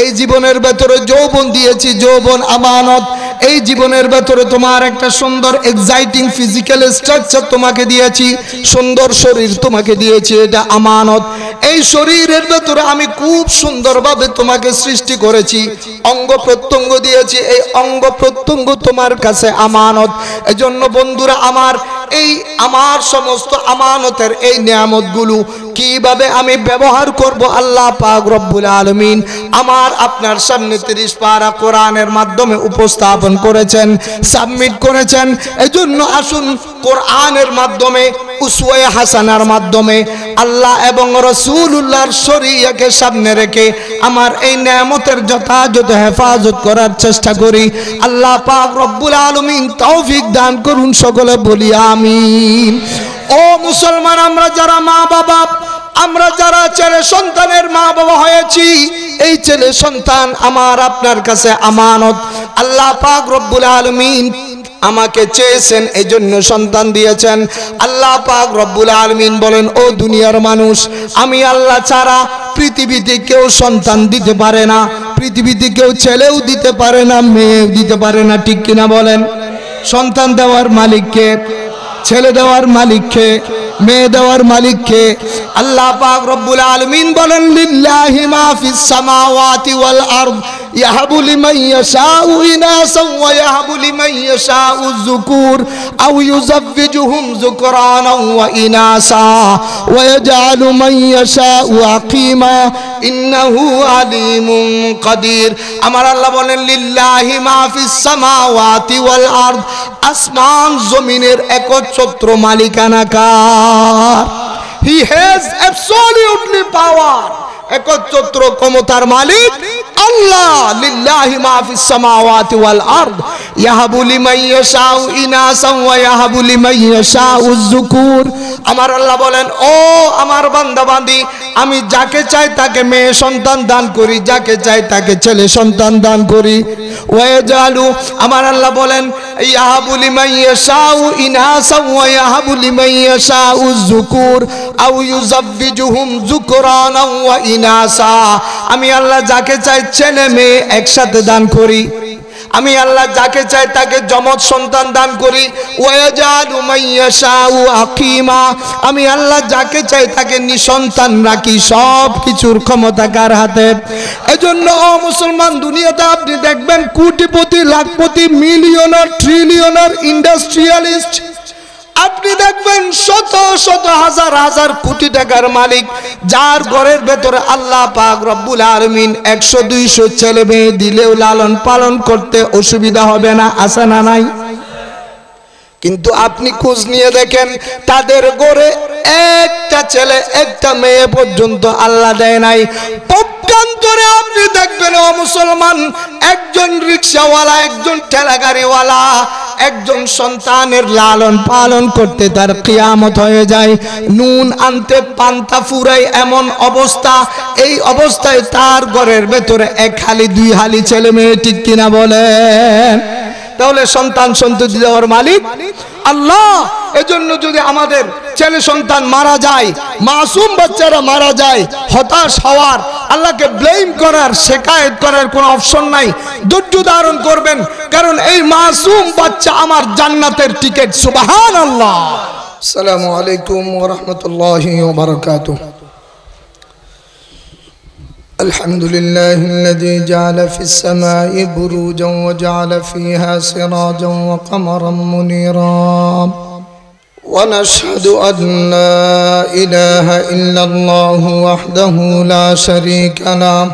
এই জীবনের ভেতরে যৌবন দিয়েছি, যৌবন আমানত। এই জীবনের ভেতরে তোমার একটা সুন্দর এক্সাইটিং ফিজিক্যাল স্ট্রাকচার তোমাকে দিয়েছি, সুন্দর শরীর তোমাকে দিয়েছি, এটা আমানত। এই শরীরের ভেতরে আমি খুব সুন্দরভাবে তোমাকে সৃষ্টি করেছি, অঙ্গ প্রত্যঙ্গ দিয়েছি, এই অঙ্গ প্রত্যঙ্গ তোমার কাছে আমানত। এজন্য বন্ধুরা, আমার এই, আমার সমস্ত আমানতের এই নিয়ামতগুলো কীভাবে আমি ব্যবহার করব আল্লাহ পাক রব্বুল আলমিন আমার আপনার সামনে তিরিশ পারা কোরআনের মাধ্যমে উপস্থাপন করেছেন সাবমিট করেছেন। এজন্য আসুন কোরআনের মাধ্যমে উসওয়ে হাসানার মাধ্যমে আল্লাহ এবং রসুল্লাহর শরিয়াকে সামনে রেখে আমার এই নিয়ামতের যথাযথ হেফাজত করার চেষ্টা করি। আল্লাহ পাক রব্বুল আলমিন তৌফিক দান করুন সকলে বলি আমিন। ও মুসলমান, আমরা যারা মা বাবা আমরা যারা ছেলে সন্তানের মা বাবা হয়েছি, এই ছেলে সন্তান আমার আপনার কাছে আমানত। আল্লাহ পাক রব্বুল আলমিন আমাকে চেয়েছেন এই জন্য সন্তান দিয়েছেন। আল্লাহ পাক রব্বুল আলমিন বলেন, ও দুনিয়ার মানুষ, আমি আল্লাহ ছাড়া পৃথিবীতে কেউ সন্তান দিতে পারে না। পৃথিবীতে কেউ ছেলেও দিতে পারে না, মেয়েও দিতে পারে না। ঠিক কিনা বলেন? সন্তান দেওয়ার মালিককে, ছেলে দেওয়ার মালিককে মেয়ে দেওয়ার মালিককে আল্লাহ পাক রব্বুল আলামিন বলেন লিল্লাহি মা ফিস সামাওয়াতি ওয়াল আরদ يهب لمن يشاء إناثا ويهب لمن يشاء الذكور أو يزوجهم ذكرانا وإناثا ويجعل من يشاء عقيما إنه عليم قدير আমার আল্লাহ বলেন লিল্লাহি মা ফিস সামাওয়াতি ওয়াল আরদ আসমান জমিনের একচ্ছত্র মালিকানা কার হি হ্যাজ অ্যাবসলিউটলি পাওয়ার একচ্ছত্র ক্ষমতার মালিক আল্লাহ লিল্লাহি মা ফিস সামাওয়াতি ওয়াল আরদ। ইয়াহাবু লিমান ইয়াশাউ ইনাসা ওয়া ইয়াহাবু লিমান ইয়াশাউ যুকুর। আমার আল্লাহ বলেন, ও আমার বান্দা বান্দি আমি যাকে চাই তাকে মেয়ে সন্তান দান করি, যাকে চাই তাকে ছেলে সন্তান দান করি। ওয়াজালু আমার আল্লাহ বলেন, ইয়াহাবু লিমান ইয়াশাউ ইনাসা ওয়া ইয়াহাবু লিমান ইয়াশাউ যুকুর। আও ইউযাব্বিজুহুম যুকরানা ওয়া ইনাসা। আমি আল্লাহ যাকে চাই ছেলে মেয়ে একসাথে দান করি। আমি আল্লাহ যাকে চাই তাকে জমজ সন্তান দান করি। আমি আল্লাহ যাকে চাই তাকে নিঃসন্তান রাখি। সব কিছুর ক্ষমতা কার হাতে? এজন্য মুসলমান, দুনিয়াতে আপনি দেখবেন কোটিপতি, লাখপতি, মিলিয়নার, ট্রিলিয়নার, ইন্ডাস্ট্রিয়ালিস্ট আপনি দেখবেন শত শত হাজার হাজার কোটি টাকার মালিক, যার ঘরের ভেতরে আল্লাহ পাক রব্বুল আলমিন একশো, দুইশো ছেলে মেয়ে দিলেও লালন পালন করতে অসুবিধা হবে না আসে না নাই? কিন্তু আপনি খোঁজ নিয়ে দেখেন, তাদের গড়ে একটা ছেলে, একটা মেয়ে পর্যন্ত আল্লাহ দেয় নাই। পক্ষান্তরে আপনি দেখবেন, ও মুসলমান, একজন রিক্সাওয়ালা, একজন ঠেলাগাড়িওয়ালা একজন সন্তানের লালন পালন করতে তার কিয়ামত হয়ে যায়। নুন আনতে পান্তা ফুরাই এমন অবস্থা। এই অবস্থায় তার ঘরের ভেতরে এক হালি, দুই হালি ছেলে মেয়ে ঠিক কিনা বলেন? তাহলে সন্তান সন্ততি দেওয়ার মালিক আল্লাহ। এজন্য যদি আমাদের ছেলে সন্তান মারা যায়, মাসুম বাচ্চারা মারা যায়, হতাশ হওয়ার, আল্লাহকে ব্লেম করার শেখায়ত করার কোনো অপশন নাই, ধৈর্য ধারণ করবেন। কারণ এই মাসুম বাচ্চা আমার জান্নাতের টিকিট সুবাহান আল্লাহ আসসালামু আলাইকুম ওরহমতুল্লাহি ওবরাকাতুহ الحمد لله الذي جعل في السماء بروجا وجعل فيها سراجا وقمرا منيرا. ونشهد أن لا إله إلا الله وحده لا شريك له.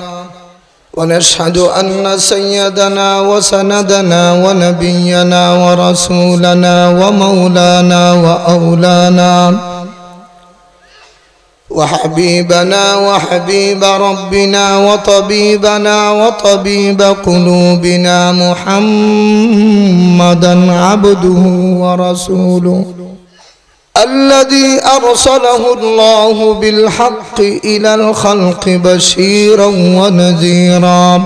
ونشهد أن سيدنا وسندنا ونبينا ورسولنا ومولانا وأولانا. وحبيبنا وحبيب ربنا وطبيبنا وطبيب قلوبنا محمدا عبده ورسوله الذي أرسله الله بالحق إلى الخلق بشيرا ونذيرا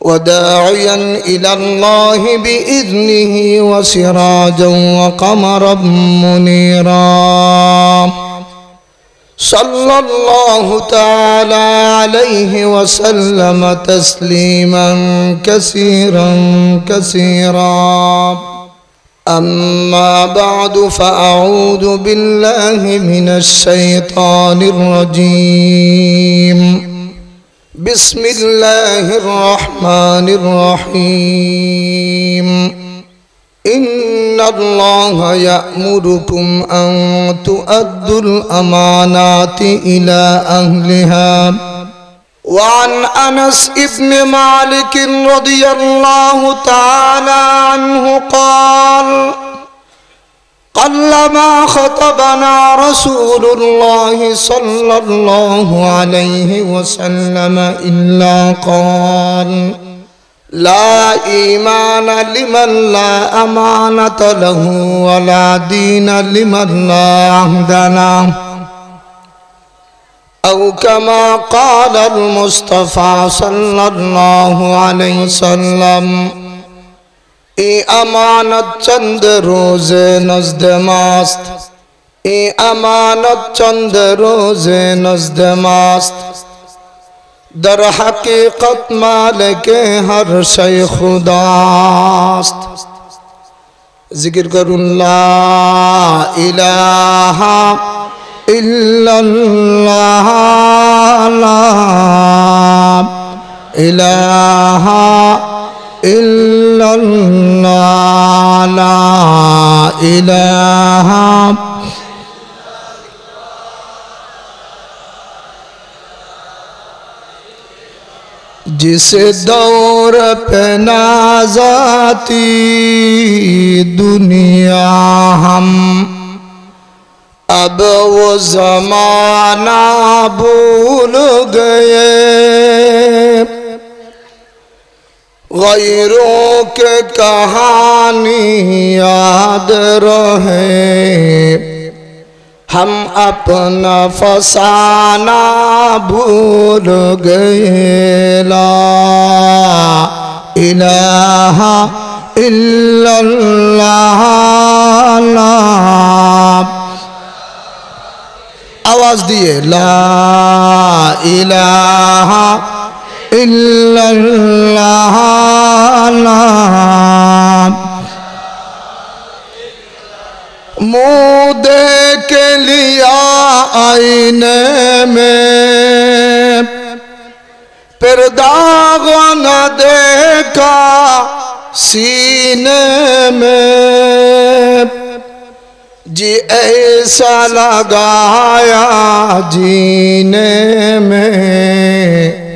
وداعيا إلى الله بإذنه وسراجا وقمرا منيرا صلى الله تعالى عليه وسلم تسليما كثيرا كثيرا. أما بعد فأعوذ بالله من الشيطان الرجيم. بسم الله الرحمن الرحيم. الله يأمركم أن تؤدوا الأمانات إلى أهلها وعن أنس ابن مالك رضي الله تعالى عنه قال قلما خطبنا رسول الله صلى الله عليه وسلم إلا قال لا إيمان لمن لا أمانة له ولا دين لمن لا عهد له. أو كما قال المصطفى صلى الله عليه وسلم ای امانت چند روز نزد ماست ای امانت چند روز نزد ماست در حقیقت مالک ہر شیخ خداست۔ ذکر کروں لا الہ الا اللہ لا الہ الا اللہ لا الہ جس دور پہ نازاتی دنیا ہم، اب وہ زمانہ بھول گئے۔ غیروں کے کہانی یاد رہے۔ हम अपना फसाना भूल गए ला इलाहा इल्लल्लाह ला आवाज दिए ला इलाहा इल्लल्लाह منہ دیکھ لیا آئینے میں۔ پھر داغ نہ دیکھا سینے میں۔ جی ایسا لگایا جینے میں۔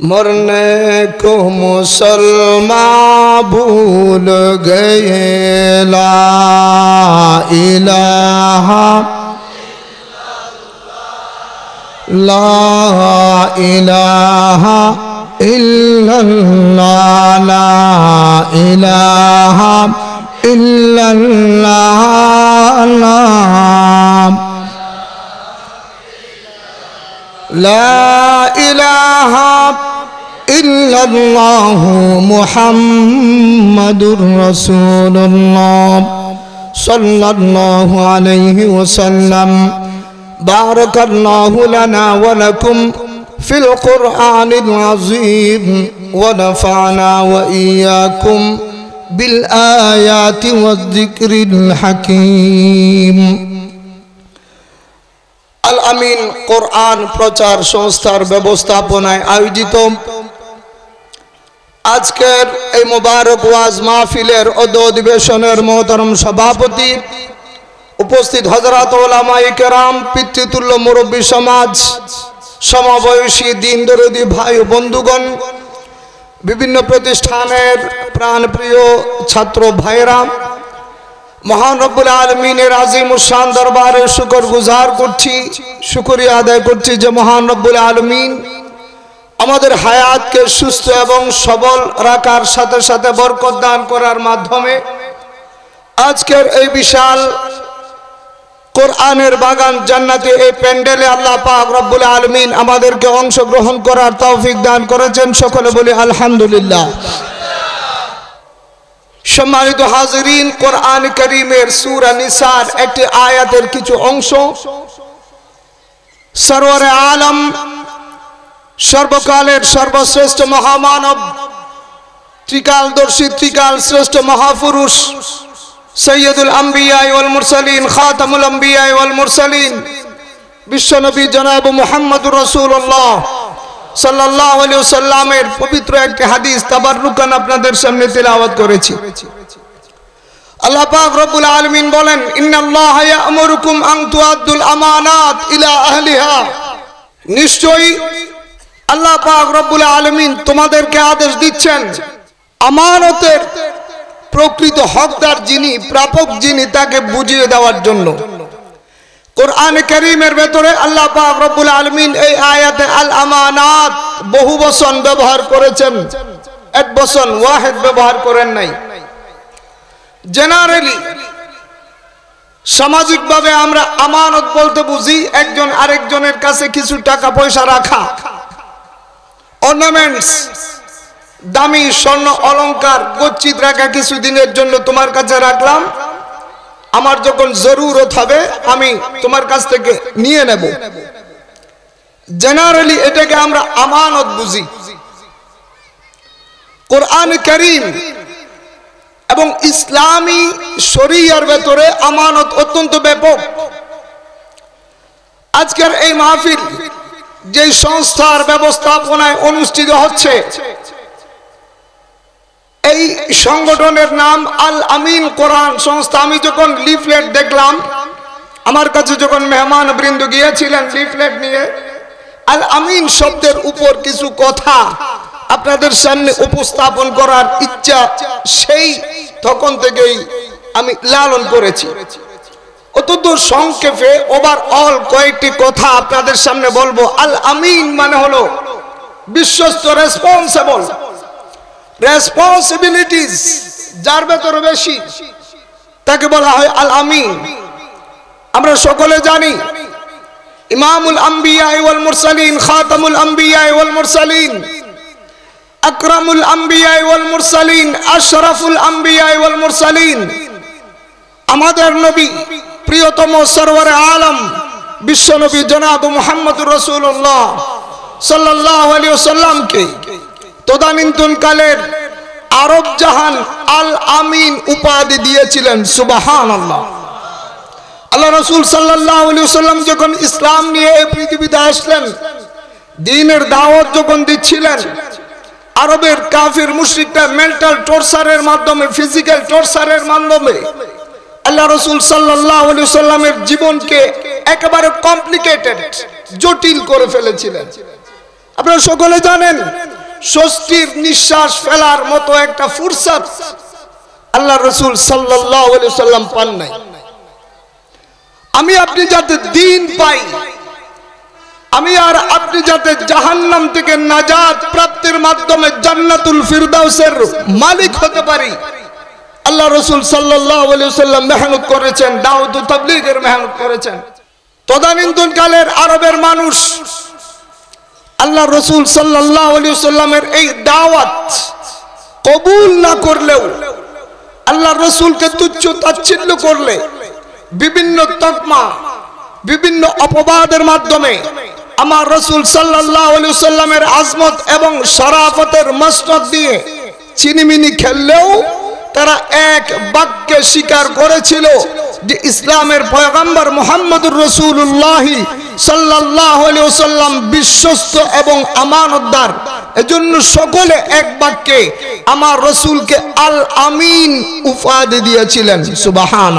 مرنے کو مسلمان بھول گئے، لا الہ لا الہ الا اللہ لا الہ الا اللہ لا الہ إلا الله محمد رسول الله صلى الله عليه وسلم بارك الله لنا ولكم في القرآن العظيم ونفعنا وإياكم بالآيات والذكر الحكيم আল আমিন কোরআন প্রচার সংস্থার ব্যবস্থাপনায় আয়োজিত আজকের এই মোবারক ওয়াজ মাহফিলের অদ অধিবেশনের মহতরম সভাপতি উপস্থিত হজরত ওলামাই কেরাম, পিতৃতুল্য মুরব্বী সমাজ, সমবয়সী দিন দরদি ভাই ও বন্ধুগণ, বিভিন্ন প্রতিষ্ঠানের প্রাণপ্রিয় ছাত্র ভাইরা মহান রব্বুল আলমিনের আজিম উসান দরবারে শুকর গুজার করছি, শুকরিয়া আদায় করছি যে মহান রব্বুল আলমিন আমাদের হায়াতকে সুস্থ এবং সবল রাখার সাথে সাথে বরকত দান করার মাধ্যমে আজকের এই বিশাল কোরআনের বাগান জান্নাতে এই প্যান্ডেলে আল্লাহ পাক রব্বুল আলমিন আমাদেরকে অংশগ্রহণ করার তৌফিক দান করেছেন। সকলে বলি আলহামদুলিল্লাহ। সম্মানিত হাজরিন, কোরআন করিমের সুরা নিসার একটি আয়াতের কিছু অংশ। সরোয়ারে আলম সর্বকালের সর্বশ্রেষ্ঠ মহামানব, ত্রিকালদর্শী ত্রিকাল শ্রেষ্ঠ মহাপুরুষ, সৈয়দুল আম্বিয়াই ওয়াল মুরসালিন, খাতামুল আম্বিয়াই ওয়াল মুরসালিন, বিশ্বনবী জনাব মুহাম্মদুর রাসূলুল্লাহ সাল্লাল্লাহু আলাইহি সাল্লামের পবিত্র একটি হাদিস তাবাররুকান আপনাদের সামনে তেলাওয়াত করেছি। আল্লাহ পাক রব্বুল আলামিন বলেন, ইন্নাল্লাহা ইয়া'মুরুকুম আন তুআদ্দুল আমানাত ইলা আহলিহা। নিশ্চয়ই আল্লাহ পাক রব্বুল আলামিন তোমাদেরকে আদেশ দিচ্ছেন, আমানতের প্রকৃত হকদার যিনি, প্রাপক যিনি, তাকে বুঝিয়ে দেওয়ার জন্য। কোরআন করিমের ভেতরে আল্লাহ পাক রব্বুল আলামিন এই আয়াতে আল আমানাত বহু বচন ব্যবহার করেছেন। এক বচন ওয়াহেদ ব্যবহার করেন নাই। জেনারেলি সামাজিকভাবে আমরা আমানত বলতে বুঝি, একজন আরেকজনের কাছে কিছু টাকা পয়সা রাখা। অর্নামেন্টস দামি স্বর্ণ অলংকার, গচ্ছিত রাখা কিছু দিনের জন্য তোমার কাছে রাখলাম। আমার যখন জরুরত হবে, আমি তোমার কাছ থেকে নিয়ে নেব। জেনারেলি এটাকে আমরা আমানত বুঝি। কোরআন করিম এবং ইসলামী শরিয়ার ভেতরে আমানত অত্যন্ত ব্যাপক। আজকের এই মাহফিল যে সংস্থার ব্যবস্থাপনায় অনুষ্ঠিত হচ্ছে, এই সংগঠনের নাম আল আমিন কোরআন সংস্থা। আমি যখন লিফলেট দেখলাম, আমার কাছে যখন মেহমান বৃন্দ গিয়েছিলেন লিফলেট নিয়ে, আল আমিন শব্দের উপর কিছু কথা আপনাদের সামনে উপস্থাপন করার ইচ্ছা, সেই তখন থেকেই আমি লালন করেছি। অত্যন্ত সংক্ষেপে ওভার অল কয়েকটি কথা আপনাদের সামনে বলব। আল আমিন মানে হলো বিশ্বস্ত রেসপন্সিবল রেসপন্সিবিলিটিস যার ভেতরে বেশি, তাকে বলা হয় আল আমিন। আমরা সকলে জানি, ইমামুল আম্বিয়া ওয়াল মুরসালিন, খাতামুল আম্বিয়া ওয়াল মুরসালিন, আকরামুল আম্বিয়া ওয়াল মুরসালিন, আশরাফুল আম্বিয়া ওয়াল মুরসালিন। আমাদের নবী প্রিয়তম সরওয়ারে আলম, বিশ্বনবী জনাব মুহাম্মদুর রাসূলুল্লাহ সাল্লাল্লাহু আলাইহি ওয়াসাল্লামকে তদানীন্তন কালের আরব জাহান আল আমিন উপাধি দিয়েছিলেন, সুবহানাল্লাহ। আল্লাহ আল্লাহ রসুল সাল্লাহ সাল্লাম যখন ইসলাম নিয়ে এই পৃথিবীতে আসলেন, দিনের দাওয়াত যখন দিচ্ছিলেন, আরবের কাফির মুশ্রিকটা মেন্টাল টর্চারের মাধ্যমে ফিজিক্যাল টর্চারের মাধ্যমে আল্লাহ রসুল সাল্লাহ সাল্লামের জীবনকে একেবারে কমপ্লিকেটেড জটিল করে ফেলেছিলেন। আপনারা সকলে জানেন, স্বস্তির নিঃশ্বাস ফেলার মতো একটা ফুরসাত আল্লাহ রসুল সাল্লাহ সাল্লাম পান নাই। আমি আপনি যাতে দিন পাই, আমি আর আপনি যাতে জাহান্নাম থেকে নাজাত প্রাপ্তির মাধ্যমে জান্নাতুল ফিরদাউসের মালিক হতে পারি আল্লাহ রসুল সাল্লাম মেহনত করেছেন দাউদ মেহনত করেছেন। তদানীন্তন কালের আরবের মানুষ, আল্লাহ রসুল সাল্লাহ সাল্লামের এই দাওয়াত কবুল না করলেও, আল্লাহ রসুলকে তুচ্ছ তাচ্ছিল্য করলে, বিভিন্ন তকমা, বিভিন্ন অপবাদের মাধ্যমে আমার রসুল সাল্লাহ সাল্লামের আজমত এবং শরাফতের মসনদ দিয়ে চিনিমিনি খেললেও তারা এক বাক্যে স্বীকার করেছিল যে ইসলামের পয়গম্বর মোহাম্মদুর রসুল্লাহ সাল্লাহ সাল্লাম বিশ্বস্ত এবং আমানতদার। এজন্য সকলে এক বাক্যে আমার রসুলকে আল আমিন উপাধি দিয়েছিলেন। সুবাহান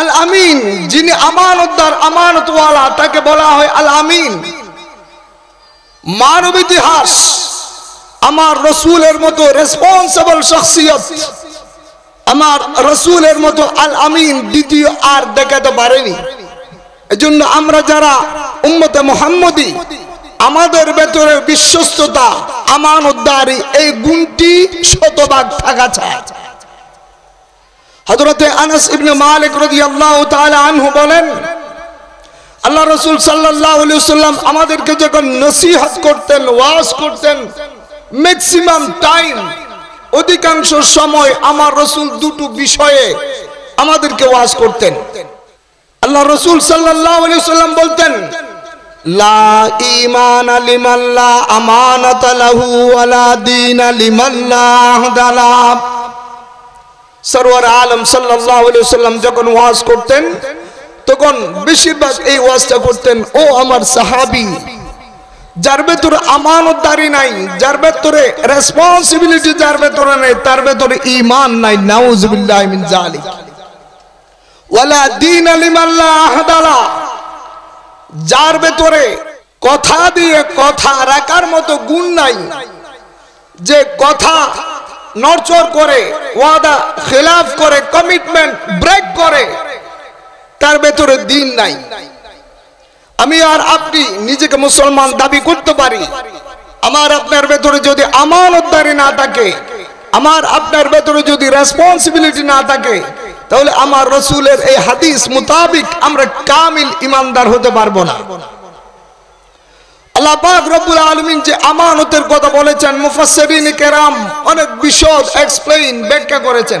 আল আমিন যিনি আমানতদার, আমানতওয়ালা, তাকে বলা হয় আল আমিন মানব ইতিহাস আমার রসুলের মতো রেসপন্সিবল শখসিয়ত, আমার রসুলের মতো আল আমিন দ্বিতীয় আর দেখাতে পারেনি। এজন্য আমরা যারা উম্মতে মোহাম্মদী, আমাদের ভেতরে বিশ্বস্ততা আমান আমানতদারি, এই গুণটি শতভাগ থাকা চায় হযরতে আনাস ইবনে মালিক রাদিয়াল্লাহু তাআলা আনহু বলেন, আল্লাহ রাসূল সাল্লাল্লাহু আলাইহি সাল্লাম আমাদেরকে যখন নসিহত করতেন, ওয়াজ করতেন ম্যাক্সিমাম টাইম অধিকাংশ সময় আমার রসুল দুটো বিষয়ে আমাদেরকে ওয়াজ করতেন। আল্লাহ রসুল সাল্লাম বলতেন সরওয়ার আলম সাল্লাম যখন ওয়াজ করতেন, তখন বেশিরভাগ এই ওয়াজটা করতেন, ও আমার সাহাবী যার ভেতরে আমানতদারি নাই, যার ভেতরে রেসপন্সিবিলিটি যার ভেতরে নেই, তার ভেতরে ঈমান নাই, নাউজুবিল্লাহ ওয়ালা দীন আহদালা। যার ভেতরে কথা দিয়ে কথা রাখার মতো গুণ নাই, যে কথা নড়চড় করে, ওয়াদা খেলাফ করে কমিটমেন্ট ব্রেক করে, তার ভেতরে দিন নাই। আমি আর আপনি নিজেকে মুসলমান দাবি করতে পারি। আমার আপনার ভেতরে যদি আমানতদারি না থাকে, আমার আপনার ভেতরে যদি রেসপন্সিবিলিটি না থাকে, তাহলে আমার রসুলের এই হাদিস মোতাবিক আমরা কামিল ইমানদার হতে পারব না। আল্লাহ আলামিন যে কথা বলেছেন অনেক এক্সপ্লেইন করেছেন।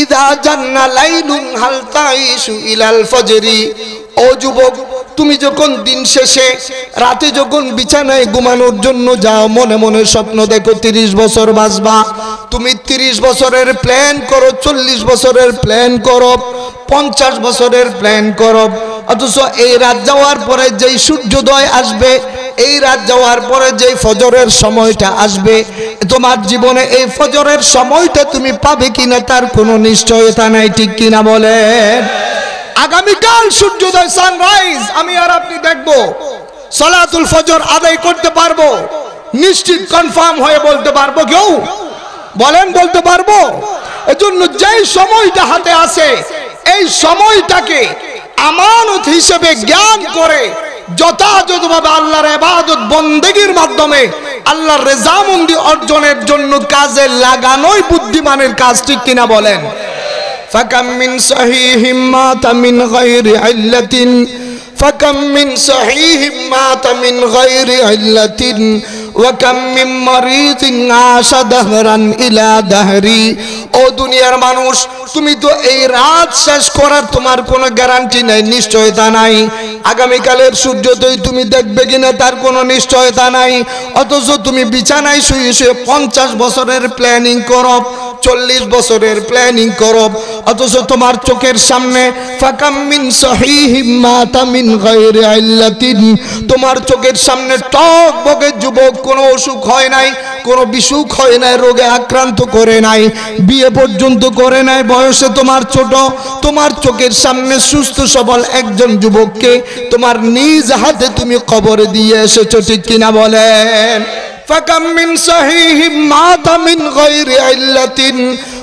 ইদা জান্না লাইলুন হাল তাইশু ইলাল ফজরি। ও যুবক, তুমি যখন দিন শেষে, রাতে যখন বিছানায় ঘুমানোর জন্য যাও, মনে মনে স্বপ্ন দেখো তিরিশ বছর বাঁচবা। তুমি তিরিশ বছরের প্ল্যান করো, চল্লিশ বছরের প্ল্যান করো, পঞ্চাশ বছরের প্ল্যান করো। অথচ এই রাত যাওয়ার পরে যেই সূর্যোদয় আসবে এই রাত যাওয়ার পরে যেই ফজরের সময়টা আসবে, তোমার জীবনে এই ফজরের সময়টা তুমি পাবে কিনা তার কোনো নিশ্চয়তা নাই, ঠিক কিনা বলেন? আগামীকাল সূর্যোদয় সানরাইজ আমি আর আপনি দেখব, সলাতুল ফজর আদায় করতে পারব, নিশ্চিত কনফার্ম হয়ে বলতে পারব কেউ? বলেন, বলতে পারব? এজন্য যেই সময়টা হাতে আছে, এই সময়টাকে আমানত হিসেবে জ্ঞান করে যথাযথভাবে আল্লাহর এবাদত বন্দেগীর মাধ্যমে আল্লাহর রেজামন্দি অর্জনের জন্য কাজে লাগানোই বুদ্ধিমানের কাজ ঠিক কিনা বলেন فكم من صحيح مات من غير علة فكم من صحيح مات من غير علة ওয়াকাম মিম মারিদিন আশা দাহরান ইলা দাহরি ও দুনিয়ার মানুষ, তুমি তো এই রাত শেষ করার তোমার কোনো গ্যারান্টি নাই, নিশ্চয়তা নাই। আগামীকালের সূর্যোদয় তুমি দেখবে কিনা তার কোনো নিশ্চয়তা নাই। অথচ তুমি বিছানায় শুয়ে শুয়ে পঞ্চাশ বছরের প্ল্যানিং করো। চল্লিশ বছরের প্ল্যানিং করো। অথচ তোমার চোখের সামনে মিন মিন তোমার চোখের সামনে টক বগে যুবক, কোনো অসুখ হয় নাই, কোনো বিসুখ হয় নাই, রোগে আক্রান্ত করে নাই, বিয়ে পর্যন্ত করে নাই, বয়সে তোমার ছোট। তোমার চোখের সামনে সুস্থ সবল একজন যুবককে তোমার নিজ হাতে তুমি কবরে দিয়ে এসেছ, ঠিক কিনা বলেন? فكم من صحيح مات من غير علة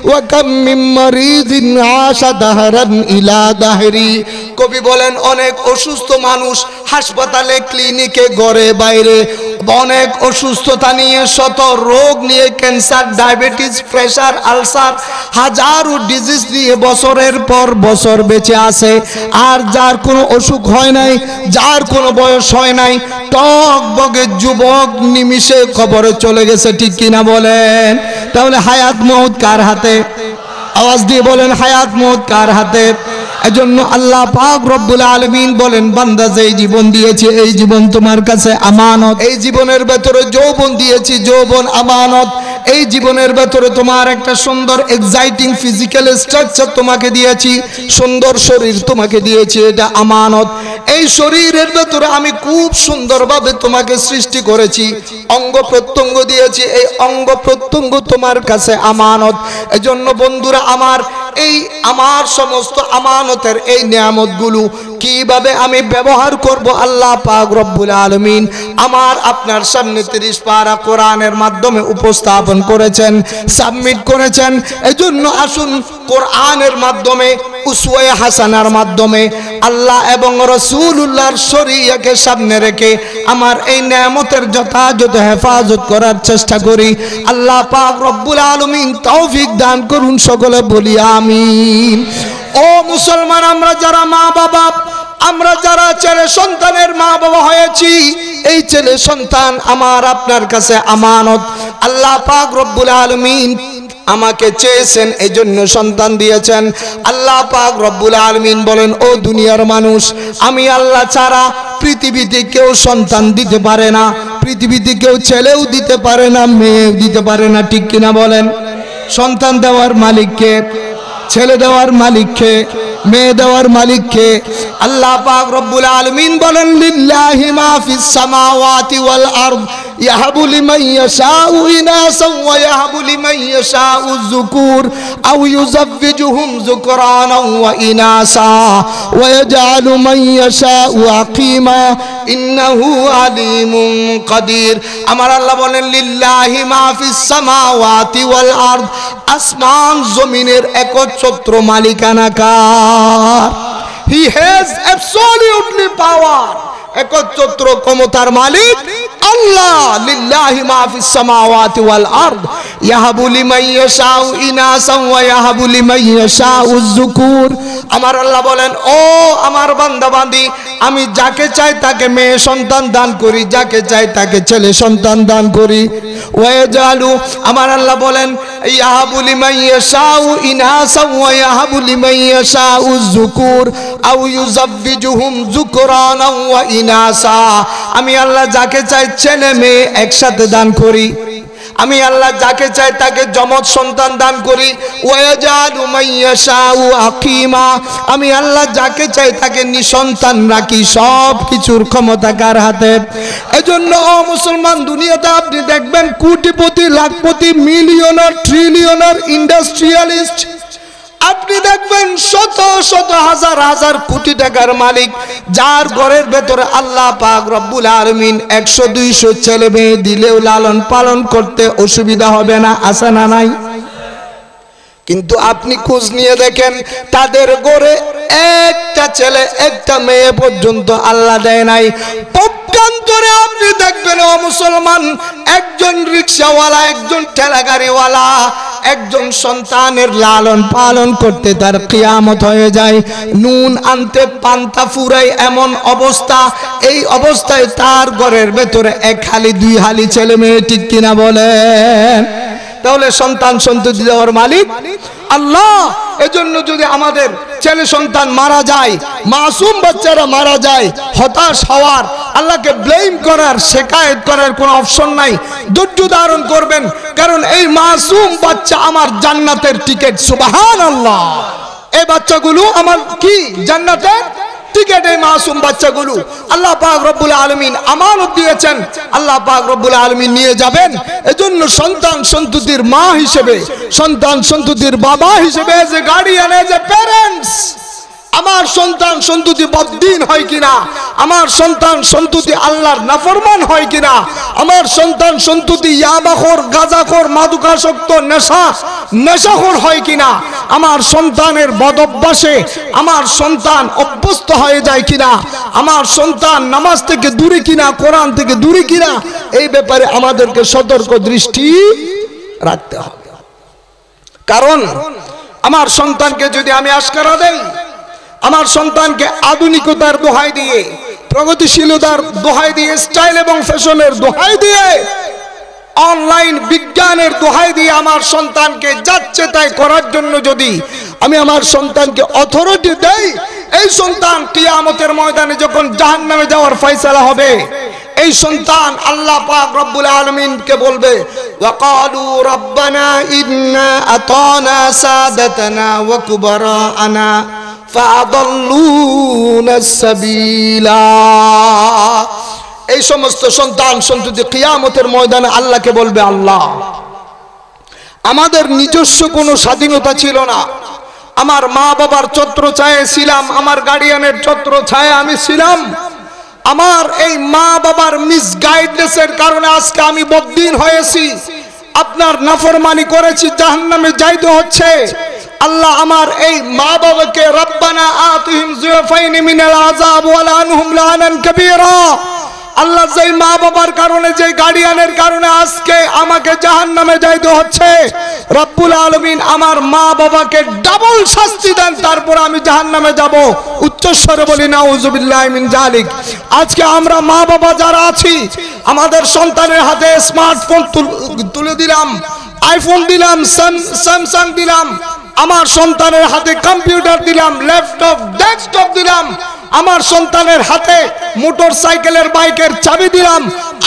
وكم من مريض عاش دهرا إلى دهري কবি বলেন অনেক অসুস্থ মানুষ হাসপাতালে ক্লিনিকে ঘরে বাইরে অনেক অসুস্থতা নিয়ে, শত রোগ নিয়ে, ক্যান্সার, ডায়াবেটিস, প্রেশার, আলসার, হাজারো ডিজিজ নিয়ে বছরের পর বছর বেঁচে আছে। আর যার কোনো অসুখ হয় নাই, যার কোনো বয়স হয় নাই টক বগে যুবক নিমিষে খবরে চলে গেছে, ঠিক কিনা বলেন? তাহলে হায়াত মৌত কার হাতে? আওয়াজ দিয়ে বলেন, হায়াত মৌত কার হাতে? এজন্য আল্লাহ পাক রব্বুল আলমিন বলেন, বান্দা যে জীবন দিয়েছে, এই জীবন তোমার কাছে আমানত। এই জীবনের ভেতরে যৌবন দিয়েছি, যৌবন আমানত। এই জীবনের ভেতরে তোমার একটা সুন্দর এক্সাইটিং ফিজিক্যাল স্ট্রাকচার তোমাকে দিয়েছি, সুন্দর শরীর তোমাকে দিয়েছি, এটা আমানত। এই শরীরের ভেতরে আমি খুব সুন্দরভাবে তোমাকে সৃষ্টি করেছি, অঙ্গ প্রত্যঙ্গ দিয়েছি, এই অঙ্গ প্রত্যঙ্গ তোমার কাছে আমানত। এজন্য বন্ধুরা আমার এই আমার সমস্ত আমানতের এই নিয়ামতগুলো কীভাবে আমি ব্যবহার করব আল্লাহ পাক রব্বুল আলমিন আমার আপনার সামনে তিরিশ পারা কোরআনের মাধ্যমে উপস্থাপন করেছেন সাবমিট করেছেন। এজন্য আসুন কোরআনের মাধ্যমে উসওয়ে হাসানার মাধ্যমে আল্লাহ এবং রসুল্লাহর শরিয়াকে সামনে রেখে আমার এই নিয়ামতের যথাযথ হেফাজত করার চেষ্টা করি। আল্লাহ পাক রব্বুল আলমিন তৌফিক দান করুন সকলে বলি আমিন। ও মুসলমান, আমরা যারা মা বাবা আমরা যারা ছেলে সন্তানের মা বাবা হয়েছি, এই ছেলে সন্তান আমার আপনার কাছে আমানত। আল্লাহ পাক রব্বুল আলমিন আমাকে চেয়েছেন এই জন্য সন্তান দিয়েছেন। আল্লাহ পাক রব্বুল আলমিন বলেন, ও দুনিয়ার মানুষ, আমি আল্লাহ ছাড়া পৃথিবীতে কেউ সন্তান দিতে পারে না, পৃথিবীতে কেউ ছেলেও দিতে পারে না, মেয়েও দিতে পারে না, ঠিক কিনা বলেন? সন্তান দেওয়ার মালিককে ছেলে দেওয়ার মালিককে মেয়ে দেওয়ার মালিককে আল্লাহ পাক রব্বুল আলমিন বলেন, লিল্লাহি মা ফিস সামাওয়াতি ওয়াল আরদ। আমার আল্লাহ বলেন আসমান জমিনের একচ্ছত্র মালিকানা কার হি হ্যাজ অ্যাবসলিউটলি পাওয়ার একচ্ছত্র ক্ষমতার মালিক আল্লাহ লিল্লাহি মা ফিস সামাওয়াতি ওয়াল আরদ ইয়াহাবু লিমান ইয়াশাউ ইনাসা ওয়া ইয়াহাবু লিমান ইয়াশাউ যুকুর আমার আল্লাহ বলেন ও আমার বান্দা বান্দি আমি যাকে চাই তাকে মেয়ে সন্তান দান করি, যাকে চাই তাকে ছেলে সন্তান দান করি। ওয়ে জালু আমার আল্লাহ বলেন, ইয়াহাবু লিমান ইয়াশাউ ইনাসা ওয়া ইয়াহাবু লিমান ইয়াশাউ যুকুর, আও ইউযাব্বিজুহুম যুকরানা ওয়া ইনাসা। আমি আল্লাহ যাকে চাই ছেলে মেয়ে একসাথে দান করি। আমি আল্লাহ যাকে চাই তাকে জমজ সন্তান দান করি। আমি আল্লাহ যাকে চাই তাকে নিঃসন্তান রাখি সব কিছুর ক্ষমতা কার হাতে? এজন্য মুসলমান, দুনিয়াতে আপনি দেখবেন কোটিপতি, লাখপতি, মিলিয়নার, ট্রিলিয়নার, ইন্ডাস্ট্রিয়ালিস্ট আপনি দেখবেন শত শত হাজার হাজার কোটি টাকার মালিক, যার ঘরের ভেতরে আল্লাহ পাক রব্বুল আলমিন একশো, দুইশো ছেলে মেয়ে দিলেও লালন পালন করতে অসুবিধা হবে না আসে না নাই? কিন্তু আপনি খোঁজ নিয়ে দেখেন, তাদের গড়ে একটা ছেলে, একটা মেয়ে পর্যন্ত আল্লাহ দেয় নাই। পক্ষান্তরে আপনি দেখবেন, ও মুসলমান, একজন রিক্সাওয়ালা, একজন ঠেলাগাড়িওয়ালা একজন সন্তানের লালন পালন করতে তার কিয়ামত হয়ে যায়। নুন আনতে পান্তা ফুরাই এমন অবস্থা। এই অবস্থায় তার ঘরের ভেতরে এক হালি, দুই হালি ছেলে মেয়ে ঠিক কিনা বলেন। তাহলে সন্তান সন্ততি দেওয়ার মালিক আল্লাহ, এজন্য যদি আমাদের ছেলে সন্তান মারা যায়, মাসুম বাচ্চারা মারা যায়, হতাশ হওয়ার, আল্লাহকে ব্লেম করার শেখায়ত করার কোনো অপশন নাই, ধৈর্য ধারণ করবেন। কারণ এই মাসুম বাচ্চা আমার জান্নাতের টিকিট সুবাহান আল্লাহ এই বাচ্চাগুলো আমার কি? জান্নাতের? টিকেট এই মাসুম বাচ্চাগুলো। আল্লাহ পাক রব্বুল আলমিন আমানত দিয়েছেন। আল্লাহ পাক রব্বুল আলমিন নিয়ে যাবেন। এজন্য সন্তান সন্ততির মা হিসেবে, সন্তান সন্ততির বাবা হিসেবে যে গার্ডিয়ান এজ এ প্যারেন্টস আমার সন্তান সন্ততি বদ্দিন হয় কিনা? আমার সন্তান সন্ততি আল্লাহর নাফরমান হয় কিনা? আমার সন্তান সন্ততি ইয়াবাখোর, গাজাখোর, মাদুকাসক্ত, নেশা, নেশাখোর হয় কিনা? আমার সন্তানের বদভ্যাসে আমার সন্তান অভ্যস্ত হয়ে যায় কিনা? আমার সন্তান নামাজ থেকে দূরে কিনা, কোরআন থেকে দূরে কিনা? এই ব্যাপারে আমাদেরকে সতর্ক দৃষ্টি রাখতে হবে। কারণ, আমার সন্তানকে যদি আমি আশকারা দেই আমার সন্তানকে আধুনিকতার দোহাই দিয়ে, প্রগতিশীলতার দোহাই দিয়ে, স্টাইল এবং ফ্যাশনের দোহাই দিয়ে, অনলাইন বিজ্ঞানের দোহাই দিয়ে আমার সন্তানকে যাচ্ছে তাই করার জন্য যদি আমি আমার সন্তানকে অথরিটি দেই, এই সন্তান কিয়ামতের ময়দানে যখন জাহান নামে যাওয়ার ফয়সালা হবে, এই সন্তান আল্লাহ পাক রব্বুল আলমিনকে বলবে, ওয়াকালু রব্বানা ইন্না আতানা সাদাতানা ওয়া কুবারানা এই সমস্ত সন্তান সন্ততি কিয়ামতের ময়দানে আল্লাহকে বলবে আল্লাহ, আমাদের নিজস্ব কোনো স্বাধীনতা ছিল না। আমার মা বাবার ছত্র ছায়ে ছিলাম, আমার গার্ডিয়ানের ছত্র ছায়ে আমি ছিলাম। আমার এই মা বাবার মিস গাইডনেসের কারণে আজকে আমি বদ্দিন হয়েছি। আপনার নাফরমানি করেছি, জাহান্নামে যাইতে হচ্ছে। আল্লাহ আমার এই মা বাবাকে রব্বানা আতিহিম যুফাইনি মিনাল আযাব ওয়া লানহুম লানান কাবীরা। আল্লাহ যেই মা বাবার কারণে যে গার্ডিয়ানের কারণে আজকে আমাকে জাহান্নামে যাইতে হচ্ছে, রব্বুল আলমিন আমার মা বাবাকে ডাবল শাস্তি দেন, তারপর আমি জাহান্নামে যাব। উচ্চস্বরে বলি নাউজুবিল্লাহ মিন জালিক আজকে আমরা মা বাবা যারা আছি, আমাদের সন্তানের হাতে স্মার্টফোন তুলে দিলাম আইফোন দিলাম স্যামসাং দিলাম আমার সন্তানের হাতে কম্পিউটার দিলাম, ল্যাপটপ, ডেস্কটপ দিলাম। আমার সন্তানের হাতে মোটর সাইকেলের বাইকের চাবি দিলাম।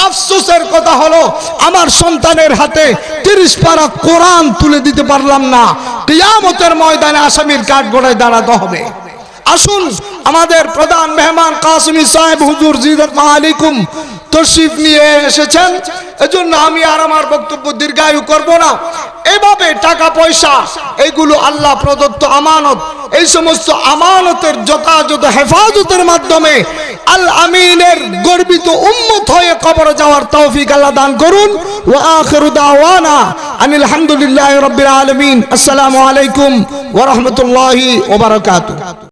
আফসোসের কথা হলো, আমার সন্তানের হাতে তিরিশ পারা কোরআন তুলে দিতে পারলাম না। কিয়ামতের ময়দানে আসামির কাঠ গোড়ায় দাঁড়াতে হবে। আসুন, আমাদের প্রধান মেহমান কাসমি সাহেব, হুজুর জিদত মালিকুম তশরিফ নিয়ে এসেছেন। এজন্য আমি আর আমার বক্তব্য দীর্ঘায়ু করব না। এভাবে টাকা, পয়সা, এগুলো আল্লাহ প্রদত্ত আমানত, এই সমস্ত আমানতের যথাযথ হেফাজতের মাধ্যমে আল আমিনের গর্বিত উম্মত হয়ে কবরে যাওয়ার তৌফিক আল্লাহ দান করুন। ওয়া আখিরু দাওয়ানা আনিল হামদুলিল্লাহি রাব্বিল আলামিন। আসসালামু আলাইকুম ওয়া রাহমাতুল্লাহি ওয়া বারাকাতুহু।